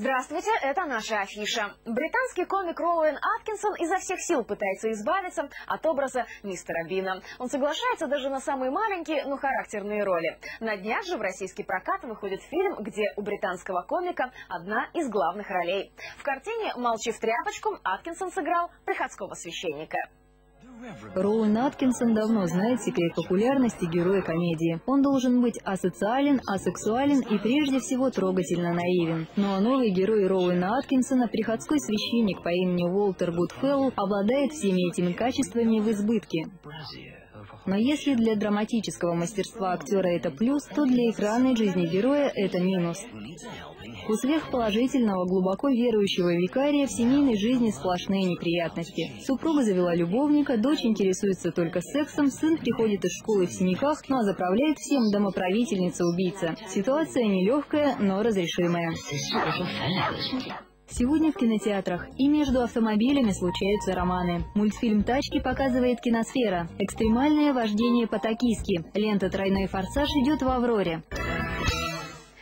Здравствуйте, это наша афиша. Британский комик Роуэн Аткинсон изо всех сил пытается избавиться от образа мистера Бина. Он соглашается даже на самые маленькие, но характерные роли. На днях же в российский прокат выходит фильм, где у британского комика одна из главных ролей. В картине «Молчи в тряпочку» Аткинсон сыграл приходского священника. Роуэн Аткинсон давно знает секрет популярности героя комедии. Он должен быть асоциален, асексуален и прежде всего трогательно наивен. Ну а новый герой Роуэна Аткинсона, приходской священник по имени Уолтер Гудфеллу, обладает всеми этими качествами в избытке. Но если для драматического мастерства актера это плюс, то для экранной жизни героя это минус. У сверхположительного, глубоко верующего викария в семейной жизни сплошные неприятности. Супруга завела любовника, дочь интересуется только сексом, сын приходит из школы в синяках, ну а заправляет всем домоправительница-убийца. Ситуация нелегкая, но разрешимая. Сегодня в кинотеатрах и между автомобилями случаются романы. Мультфильм «Тачки» показывает киносфера. Экстремальное вождение по-токийски. Лента «Тройной форсаж» идет в «Авроре».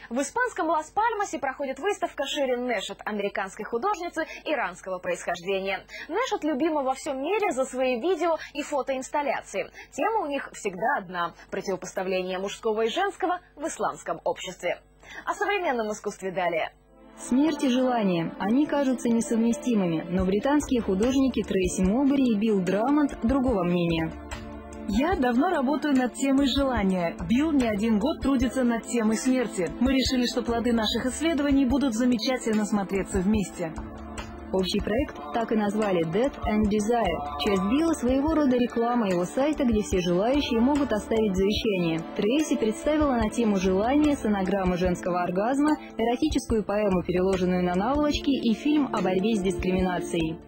В испанском Лас-Пальмасе проходит выставка Ширин Нэшет, американской художницы иранского происхождения. Нэшет любима во всем мире за свои видео и фотоинсталляции. Тема у них всегда одна – противопоставление мужского и женского в исламском обществе. О современном искусстве далее. Смерть и желание. Они кажутся несовместимыми, но британские художники Трейси Мобери и Билл Драмонт другого мнения. Я давно работаю над темой желания. Билл не один год трудится над темой смерти. Мы решили, что плоды наших исследований будут замечательно смотреться вместе. Общий проект так и назвали Death and Desire. Часть Билла своего рода реклама его сайта, где все желающие могут оставить завещание. Трейси представила на тему желания сонограмму женского оргазма, эротическую поэму, переложенную на наволочки, и фильм о борьбе с дискриминацией.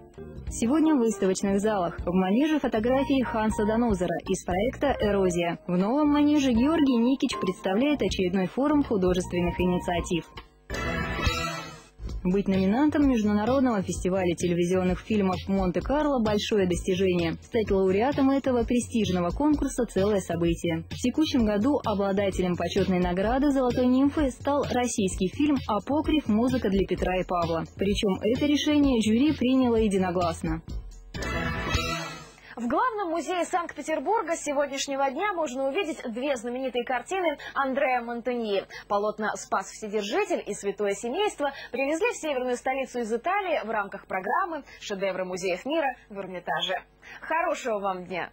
Сегодня в выставочных залах. В манеже фотографии Ханса Данозера из проекта «Эрозия». В новом манеже Георгий Никич представляет очередной форум художественных инициатив. Быть номинантом Международного фестиваля телевизионных фильмов «Монте-Карло» – большое достижение. Стать лауреатом этого престижного конкурса – целое событие. В текущем году обладателем почетной награды «Золотой нимфы» стал российский фильм «Апокриф. Музыка для Петра и Павла». Причем это решение жюри приняло единогласно. В главном музее Санкт-Петербурга сегодняшнего дня можно увидеть две знаменитые картины Андреа Монтаньи. Полотна «Спас Вседержитель» и «Святое семейство» привезли в северную столицу из Италии в рамках программы «Шедевры музеев мира» в Эрмитаже. Хорошего вам дня!